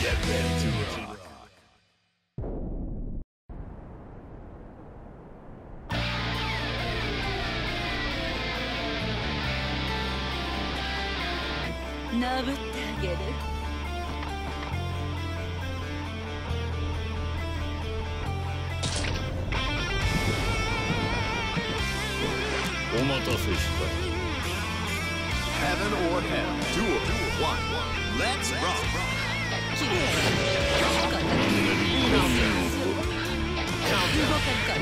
Slayer. Get ready to rock. なぶってあげるお待たせした Heaven or hell. Duel. One. Let's rock. きれい。動かんか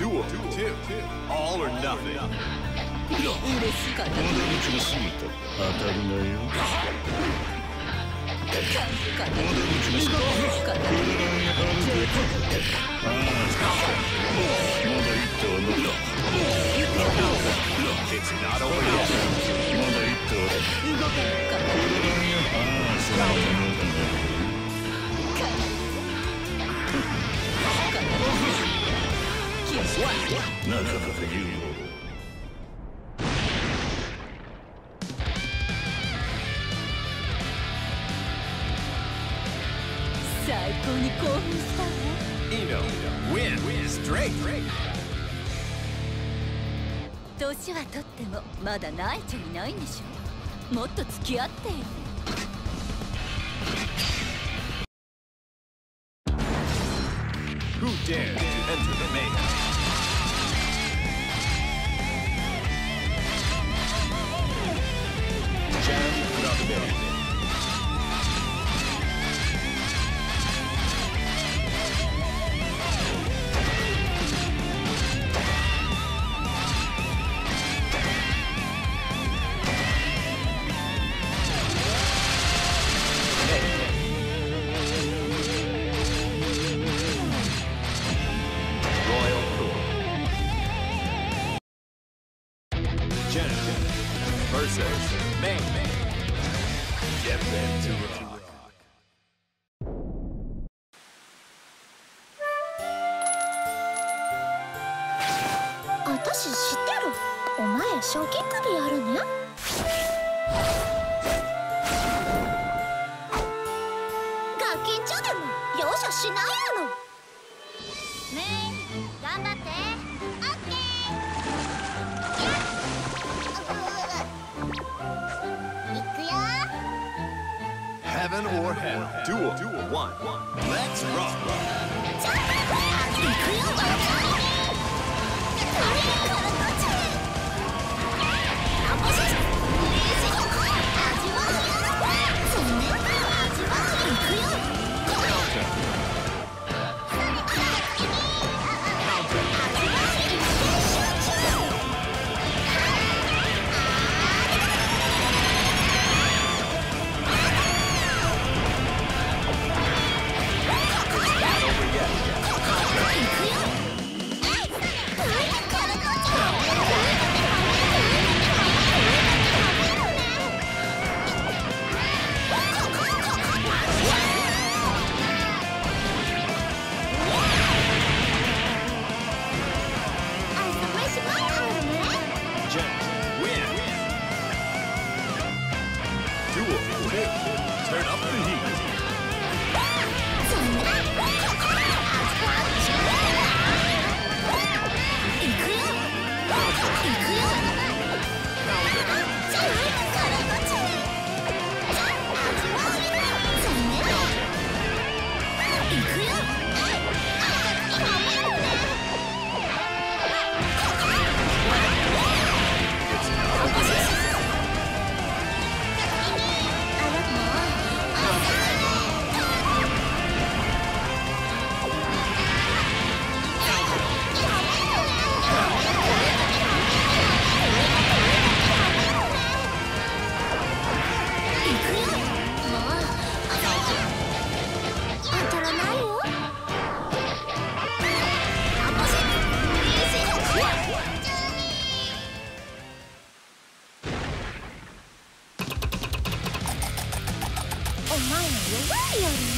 Duel. Two. All or nothing. 嬉しかったある窓口が過ぎた当たるなよかった窓口が過ぎたかったああまだ一手は残る It's not over yet. まだ一手は動かんかったああ最高に興奮したわ Eno. Win. Straight. 年はとってもまだ泣いちゃいないんでしょもっと付き合ってよ Who dare to enter the main? Versus Main. Get ready to rock. 私知ってるお前初期首あるねガキンチョでも容赦しないやろメイン頑張って Heaven or hell. Duel. One. Let's rock.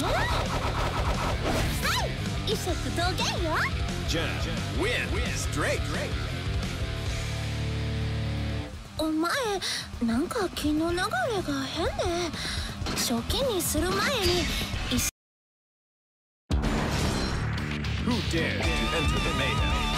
はい一色同源よじゃあ Win straight お前なんか気の流れが変ね初期にする前に一 Who dared to enter the mayhem?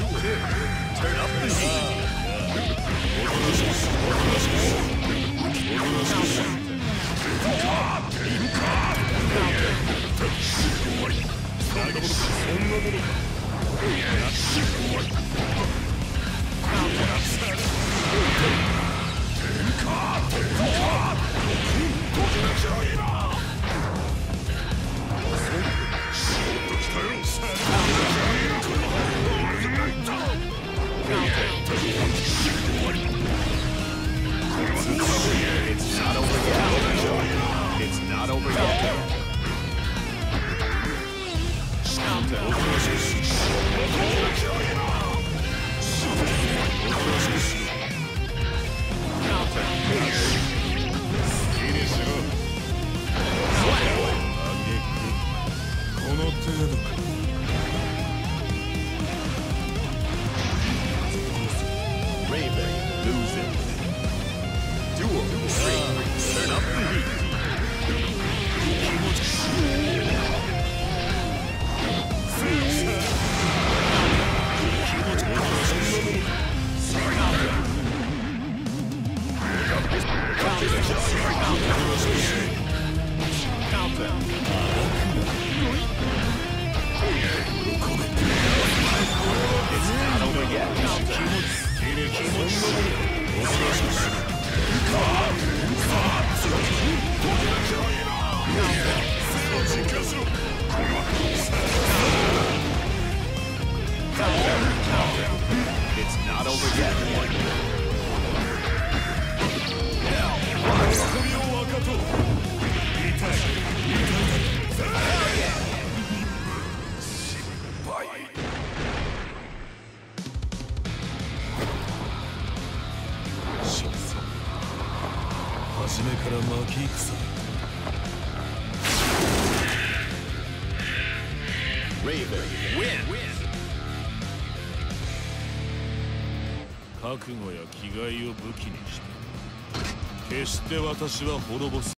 そんなものか yet. It's not over yet. この程度かこれは Raven win. 覚悟や気概を武器にして。決して私は滅ぼす